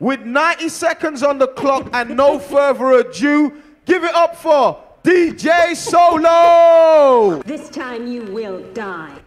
With 90 seconds on the clock and no further ado, give it up for DJ Solo! This time you will die.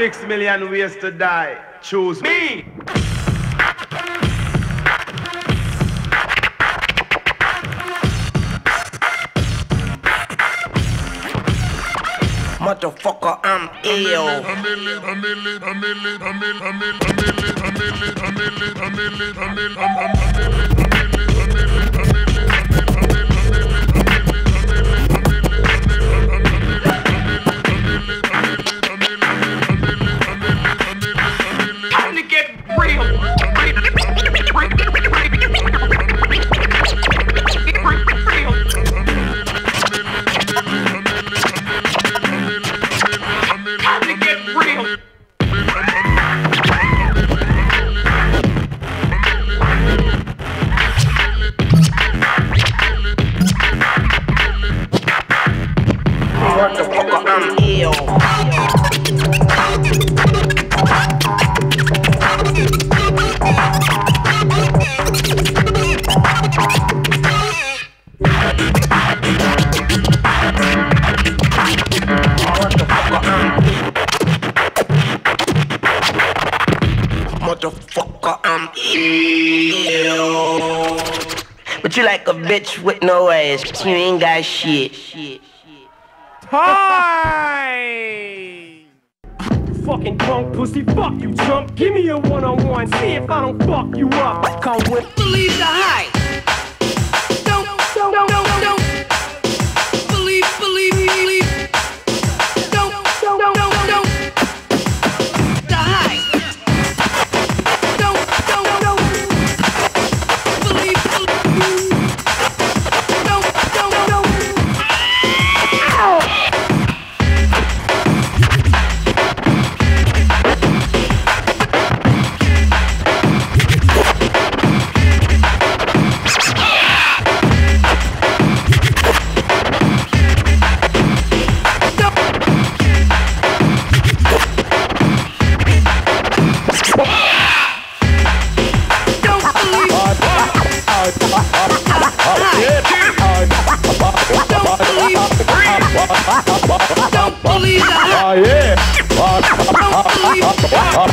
Six million ways to die. Choose me. Motherfucker, I'm ill. Motherfucker, I'm ill. But you like a bitch with no ass. You ain't got shit. Time! Fucking punk pussy, fuck you, chump. Give me a one on one, see if I don't fuck you up. Come with believe the hype. Don't believe. Believe hype. Oh yeah! Don't believe. Don't,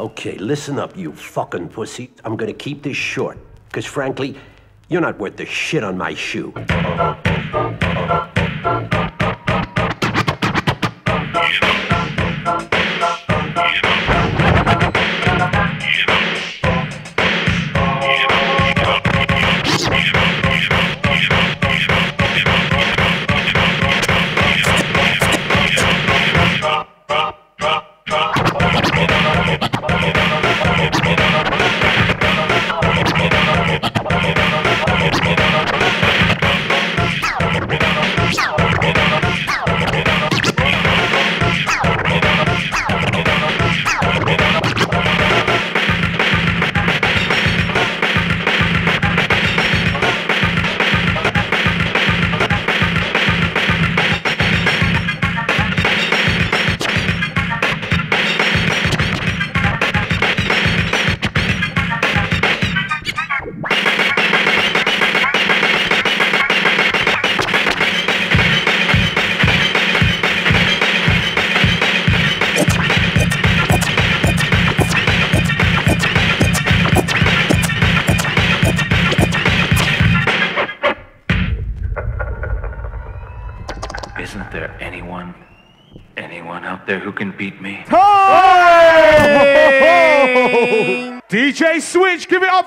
Okay, listen up, you fucking pussy. I'm gonna keep this short, because frankly, you're not worth the shit on my shoe. Isn't there anyone, anyone out there who can beat me? Time! DJ Switch, give it up